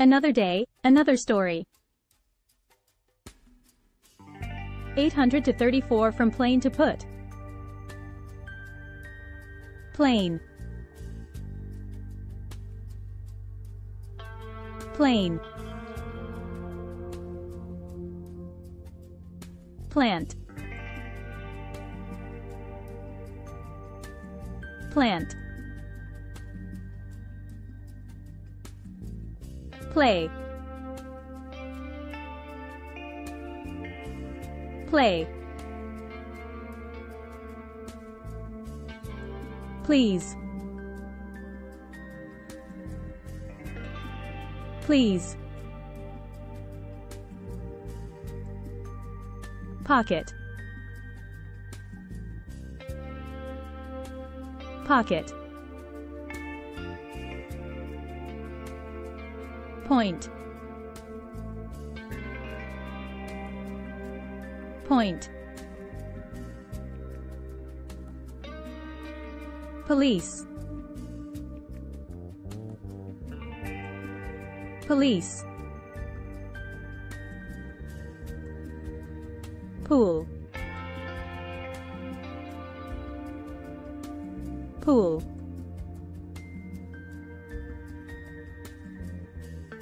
Another day, another story. 800 to 34 from plane to put. Plane. Plain. Plant. Plant. Play. Play. Please. Please. Pocket. Pocket. Point. Point. Police. Police. Pool. Pool.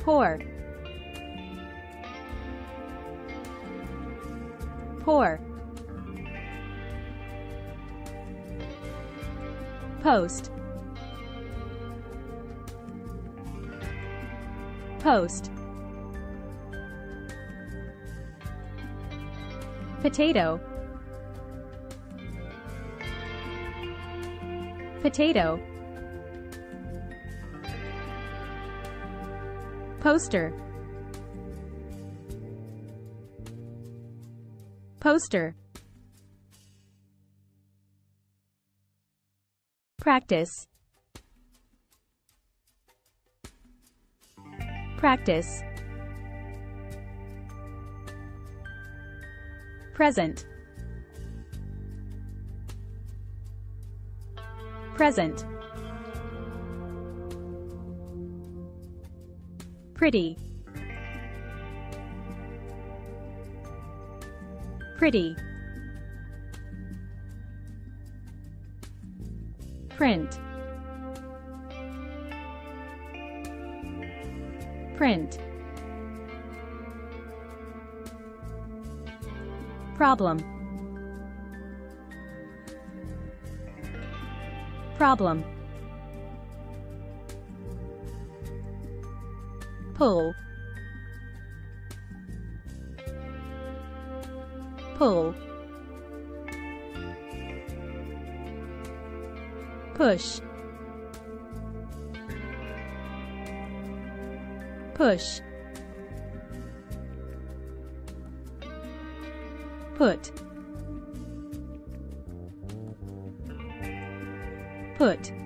Poor. Poor. Post. Post. Potato. Potato. Poster. Poster. Practice. Practice. Present. Present. Pretty. Pretty. Print. Print. Problem. Problem. Pull. Pull. Push. Push. Put. Put.